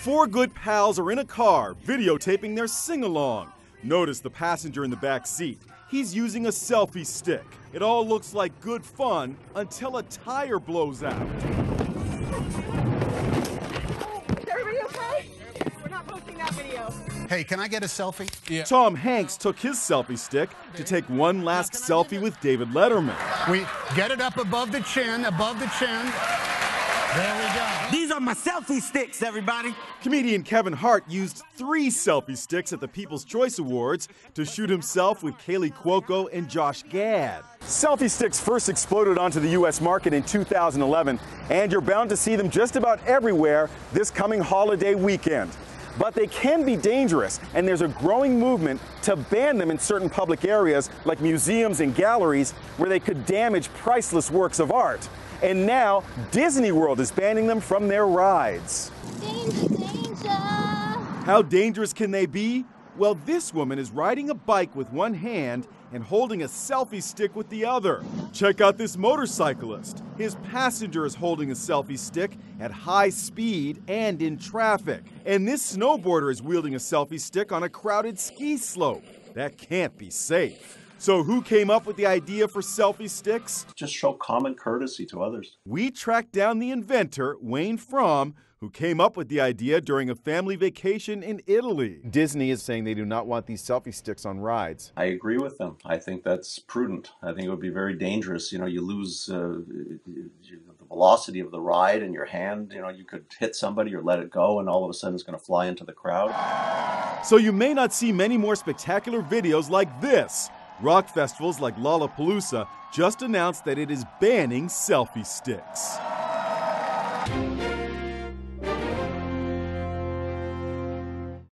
Four good pals are in a car videotaping their sing along. Notice the passenger in the back seat. He's using a selfie stick. It all looks like good fun until a tire blows out. Is everybody okay? We're not posting that video. Hey, can I get a selfie? Tom Hanks took his selfie stick to take one last selfie with David Letterman. We get it up above the chin, above the chin. There we go. These are my selfie sticks, everybody. Comedian Kevin Hart used three selfie sticks at the People's Choice Awards to shoot himself with Kaley Cuoco and Josh Gad. Selfie sticks first exploded onto the U.S. market in 2011, and you're bound to see them just about everywhere this coming holiday weekend. But they can be dangerous, and there's a growing movement to ban them in certain public areas like museums and galleries where they could damage priceless works of art. And now Disney World is banning them from their rides. Danger, danger. How dangerous can they be? Well, this woman is riding a bike with one hand and holding a selfie stick with the other. Check out this motorcyclist. His passenger is holding a selfie stick at high speed and in traffic. And this snowboarder is wielding a selfie stick on a crowded ski slope. That can't be safe. So, who came up with the idea for selfie sticks? Just show common courtesy to others. We tracked down the inventor, Wayne Fromm, who came up with the idea during a family vacation in Italy. Disney is saying they do not want these selfie sticks on rides. I agree with them. I think that's prudent. I think it would be very dangerous. You know, you lose uh, the velocity of the ride in your hand. You know, you could hit somebody or let it go, and all of a sudden it's going to fly into the crowd. So you may not see many more spectacular videos like this. Rock festivals like Lollapalooza just announced that it is banning selfie sticks.